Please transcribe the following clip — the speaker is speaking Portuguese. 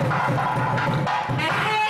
É